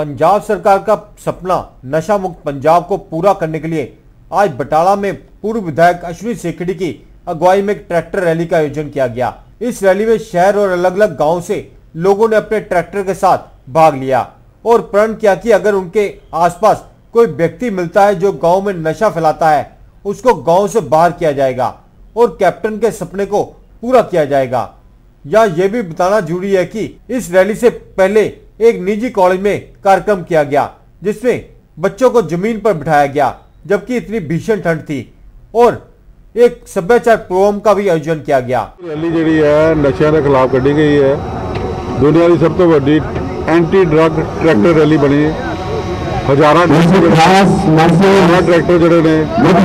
पंजाब सरकार का सपना नशा मुक्त पंजाब को पूरा करने के लिए आज बटाला में पूर्व विधायक अश्विनी सेखड़ी की अगुवाई में एक ट्रैक्टर रैली का आयोजन किया गया। इस रैली में शहर और अलग अलग गाँव से लोगों ने अपने ट्रैक्टर के साथ भाग लिया और प्रण किया कि अगर उनके आसपास कोई व्यक्ति मिलता है जो गाँव में नशा फैलाता है, उसको गाँव से बाहर किया जाएगा और कैप्टन के सपने को पूरा किया जाएगा। या ये भी बताना ज़रूरी है कि इस रैली से पहले एक निजी कॉलेज में कार्यक्रम किया गया जिसमें बच्चों को जमीन पर बिठाया गया जबकि इतनी भीषण ठंड थी और एक सभ्याचार प्रोग्राम का भी आयोजन किया गया ਰੈਲੀ ਜਿਹੜੀ ਹੈ ਨਸ਼ਿਆਂ ਦੇ ਖਿਲਾਫ ਕੱਢੀ ਗਈ ਹੈ ਦੁਨੀਆ ਦੀ ਸਭ ਤੋਂ ਵੱਡੀ ਐਂਟੀ ਡਰੱਗ ਟਰੈਕਟਰ ਰੈਲੀ ਬਣੀ ਹੈ ਹਜ਼ਾਰਾਂ ਟਰੈਕਟਰ ਹਜ਼ਾਰਾਂ ਟਰੈਕਟਰ ਜਿਹੜੇ ਨੇ ਉਹ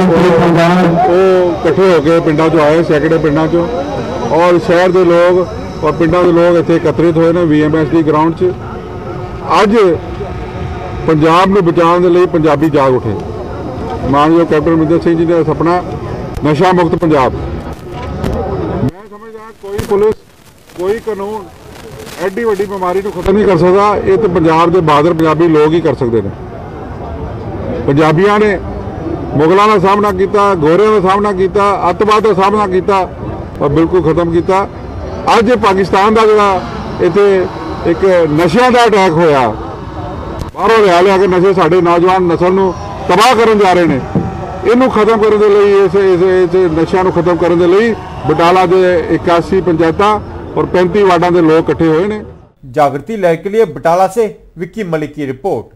ਉਹ ਇਕੱਠੇ ਹੋ ਕੇ ਪਿੰਡਾਂ 'ਚੋਂ ਆਏ ਸੈਂਕੜੇ ਪਿੰਡਾਂ 'ਚੋਂ ਔਰ ਸ਼ਹਿਰ ਦੇ ਲੋਕ ਔਰ ਪਿੰਡਾਂ ਦੇ ਲੋਕ ਇੱਥੇ ਇਕੱਤਰਿਤ ਹੋਏ ਨੇ ਵੀਐਮਐਸ ਦੀ ਗਰਾਊਂਡ 'ਚ ਅੱਜ ਪੰਜਾਬ ਨੂੰ ਬਚਾਉਣ ਦੇ ਲਈ ਪੰਜਾਬੀ ਜਾਗ ਉੱਠੇ। ਮਾਨਯੋਗ ਕੈਪਟਨ ਅਮਰਿੰਦਰ ਸਿੰਘ ਜੀ ਦਾ ਸੁਪਨਾ, ਨਸ਼ਾ ਮੁਕਤ ਪੰਜਾਬ। ਮੈਂ ਸਮਝਦਾ ਕੋਈ ਪੁਲਿਸ, ਕੋਈ ਕਾਨੂੰਨ ਐਡੀ ਵੱਡੀ ਬਿਮਾਰੀ ਨੂੰ ਖਤਮ ਨਹੀਂ ਕਰ ਸਕਦਾ। ਇਹ ਤਾਂ ਪੰਜਾਬ ਦੇ ਬਹਾਦਰ ਪੰਜਾਬੀ ਲੋਕ ਹੀ ਕਰ ਸਕਦੇ ਨੇ। ਪੰਜਾਬੀਆਂ ਨੇ ਮੁਗਲਾਂ ਦਾ ਸਾਹਮਣਾ ਕੀਤਾ, ਗੋਰਿਆਂ ਦਾ ਸਾਹਮਣਾ ਕੀਤਾ, ਅੱਤਵਾਦ ਦਾ ਸਾਹਮਣਾ ਕੀਤਾ ਔਰ ਬਿਲਕੁਲ ਖਤਮ ਕੀਤਾ। ਅੱਜ ਪਾਕਿਸਤਾਨ ਦਾ ਜਿਹੜਾ ਇੱਥੇ ਇੱਕ ਨਸ਼ਿਆਂ ਦਾ ਅਟੈਕ ਹੋਇਆ। ਬਾਹਰੋਂ ਲਿਆ ਲਿਆ ਕੇ ਨਸ਼ੇ ਸਾਡੇ ਨੌਜਵਾਨ ਨਸਲ ਨੂੰ ਤਬਾਹ ਕਰਨ ਜਾ ਰਹੇ ਨੇ। ਇਹਨੂੰ ਖਤਮ ਕਰਨ ਦੇ ਲਈ, ਇਸ ਇਸ ਨਸ਼ਿਆਂ ਨੂੰ ਖਤਮ ਕਰਨ ਦੇ ਲਈ ਬਟਾਲਾ ਦੇ 81 ਪੰਚਾਇਤਾਂ ਔਰ 35 ਵਾਰਡਾਂ ਦੇ ਲੋਕ ਇਕੱਠੇ ਹੋਏ ਨੇ। ਜਾਗਰਤੀ ਲੈ ਕੇ ਲਈ ਬਟਾਲਾ ਸੇ, ਵਿੱਕੀ ਮਲਿਕ ਦੀ ਰਿਪੋਰਟ।